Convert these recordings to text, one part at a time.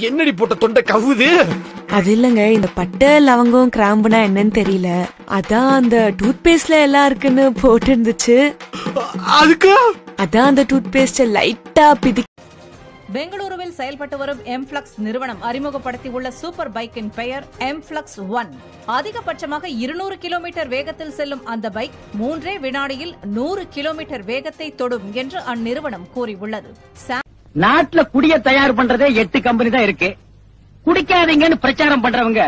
என்னடி போட்ட தொண்டை கவுது அது இல்லங்க இந்த பட்டை லவங்கம் கிராம்புனா என்னன்னு தெரியல. அதான் அந்த டூத் பேஸ்ட்ல எல்லாம் இருக்குன்னு போட்டு இருந்துச்சு அதுக்கு? அதான் அந்த டூத் பேஸ்ட லைட்டா பிதி பெங்களூருவில் செயல்பட்டு வரும் எம்ஃப்ளக்ஸ் நிறுவனம் அறிமுகப்படுத்தியுள்ள சூப்பர் பைக்கின் பெயர் எம்ஃப்ளக்ஸ் ஒன் அதிகபட்சமாக இருநூறு கிலோமீட்டர் வேகத்தில் செல்லும் அந்த பைக் மூன்றே வினாடியில் நூறு கிலோமீட்டர் வேகத்தை தொடும் என்று அந்நிறுவனம் கூறியுள்ளது. நாட்டுல குடிய தயார் பண்றதே எட்டு கம்பெனி தான் இருக்கு. குடிக்காதீங்கன்னு பிரச்சாரம் பண்றவங்க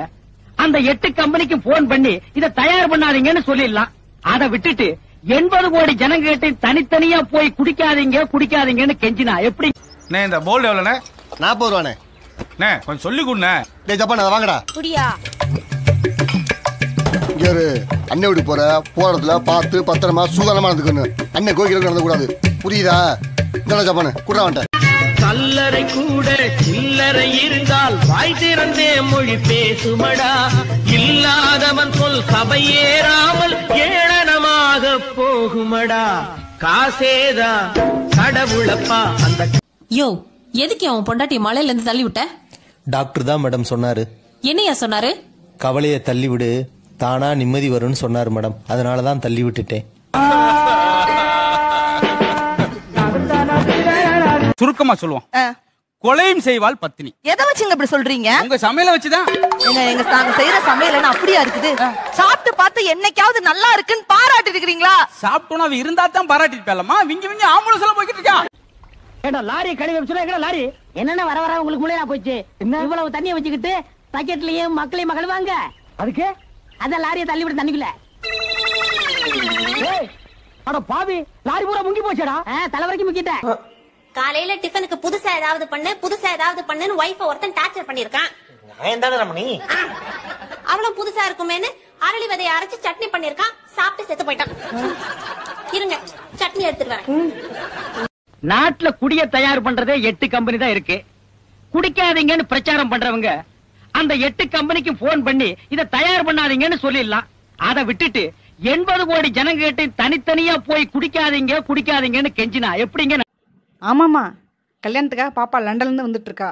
அந்த எட்டு கம்பெனிக்கு போன் பண்ணி இத தயார் பண்ணாதீங்கன்னு சொல்லிடலாம். அதை விட்டுட்டு எண்பது கோடி ஜனங்கிட்ட தனித்தனியா போய் குடிக்காதீங்க குடிக்காதீங்கன்னு கெஞ்சினா எப்படி? அண்ணே இந்த போல்டு எவ்வளோண்ணே? நாற்பது ரூபாண்ணே. அண்ணே கொஞ்சம் சொல்லி கொடுண்ணே. டேய் ஜப்பான் அதை வாங்கடா. குடியா. இங்க இரு. அண்ணன் வீட்டுக்கு போற போற இடத்துல பார்த்து பத்திரமா சூதானமா இருந்துக்கணும் அண்ணன் கோயிலுக்கு நடந்து கூடாது. புரியுதா? இந்த ஜப்பானு கூட வந்துட்டேன் கல்லறை கூட சில்லறை இருந்தால் வாய் திறந்தே மொழி பேசுமடா. இல்லாதவன் சொல் சபையேறாமல் ஏளனமாக போகுமடா. காசேதா கடவுளப்பா அந்த யோ எதுக்கு அவன் பொண்டாட்டி மலையில இருந்து தள்ளி விட்ட டாக்டர் தான் மேடம் சொன்னாரு. என்னையா சொன்னாரு? கவலையை தள்ளி விடு தானா நிம்மதி வரும்னு சொன்னாரு மேடம். அதனால தான் தள்ளி விட்டுட்டேன் சுருக்கமா சொல்லுவோம். கொலையும் செய்வாள் பத்தினி. எதை வச்சுங்க இப்படி சொல்றீங்க? உங்க சமையல வச்சுதான். எங்க எங்க நாங்க செய்யற சமையல் என்ன அப்படியா இருக்குது? சாப்பிட்டு பார்த்து என்னைக்காவது நல்லா இருக்குன்னு பாராட்டி இருக்கிறீங்களா? சாப்பிட்டோம் அவ இருந்தா தான் பாராட்டிட்டு போயலாமா விங்க விங்க ஆம்புலன்ஸ்ல போய்கிட்டு இருக்கான் ஏடா லாரி கழுவி வச்சுனா எங்கடா லாரி? என்னென்ன வர வர உங்களுக்கு முளையா போச்சு இவ்வளவு தண்ணிய வச்சுக்கிட்டு பக்கெட்லயும் மக்களையும் மகளுவாங்க அதுக்கு? அத லாரியை தள்ளி விட்டு தண்ணிக்குள்ள. ஏய், அட பாவி லாரி பூரா முங்கி போச்சடா. தலை வரைக்கும் முக்கிட்டேன். காலையில டிஃபனுக்கு புதுசா ஏதாவது பண்ணு புதுசா ஏதாவது பண்ணுன்னு ஒய்ஃப ஒருத்தன் டார்ச்சர் பண்ணிருக்கான். அவளும் புதுசா இருக்குமேன்னு அரளி விதைய அரைச்சு சட்னி பண்ணிருக்கான் சாப்பிட்டு செத்து போயிட்டான். இருங்க சட்னி எடுத்துட்டு வரேன். நாட்டுல குடிய தயார் பண்றதே எட்டு கம்பெனி தான் இருக்கு. குடிக்காதீங்கன்னு பிரச்சாரம் பண்றவங்க அந்த எட்டு கம்பெனிக்கு போன் பண்ணி இத தயார் பண்ணாதீங்கன்னு சொல்லிடலாம். அதை விட்டுட்டு எண்பது கோடி ஜனங்கிட்ட தனித்தனியா போய் குடிக்காதீங்க குடிக்காதீங்கன்னு கெஞ்சினா எப்படிங்க ஆமாம்மா. கல்யாணத்துக்காக பாப்பா லண்டன்லேருந்து வந்துட்டுருக்கா.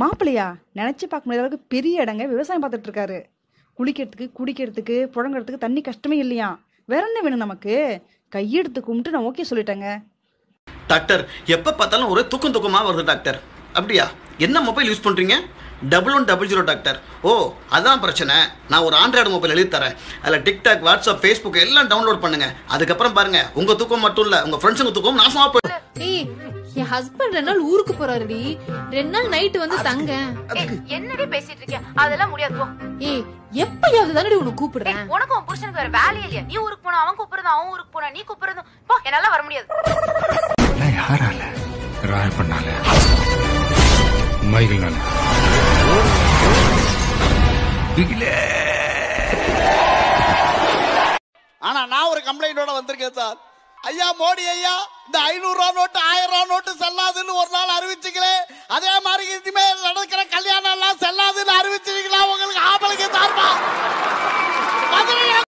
மாப்பிள்ளையா? நினச்சி பார்க்க முடியாத அளவுக்கு பெரிய இடங்க. விவசாயம் பார்த்துட்ருக்காரு குளிக்கிறதுக்கு குடிக்கிறதுக்கு புழங்குறதுக்கு தண்ணி கஷ்டமே இல்லையா? வேற என்ன வேணும் நமக்கு? கையெடுத்து கும்பிட்டு நான் ஓகே சொல்லிட்டேங்க. டாக்டர் எப்போ பார்த்தாலும் ஒரே தூக்கம் தூக்கமாக வருது டாக்டர். அப்படியா? என்ன மொபைல் யூஸ் பண்ணுறீங்க double one double zero doctor. ஓ அதான் பிரச்சனை. நான் ஒரு ஆண்ட்ராய்டு மொபைல் எழுதி தரேன். அதில் டிக்டாக் வாட்ஸ்அப் ஃபேஸ்புக் எல்லாம் டவுன்லோட் பண்ணுங்க. அதுக்கப்புறம் பாருங்க உங்கள் தூக்கம் மட்டும் இல்லை உங்கள் ஃப்ரெண்ட்ஸுங்க தூக்கம் நாசமாக போயிடும். ஏய் என் ஹஸ்பண்ட் ரெண்டு நாள் ஊருக்கு போறாருடி. ரெண்டு நாள் நைட்டு வந்து தங்க. என்னடி பேசிட்டு இருக்கேன் அதெல்லாம் முடியாது போ. ஏய் எப்பயாவது தானடி உன்னை கூப்பிடுறேன். உனக்கு உன் புருஷனுக்கு வேற வேலையே இல்லையா? நீ ஊருக்கு போனா அவன் கூப்பிடுறது அவன் ஊருக்கு போனா நீ கூப்பிடுறது போ என்னால வர முடியாது. யாரால ராய் பண்ணால? மைகிள்னால ஆனா நான் ஒரு கம்ப்ளைண்டோட வந்திருக்கேன் சார். ஐயா மோடி ஐயா இந்த ஐநூறு ரூபா நோட்டு ஆயிரம் ரூபா நோட்டு செல்லாதுன்னு ஒரு நாள் அறிவிச்சுக்கிறேன். அதே மாதிரி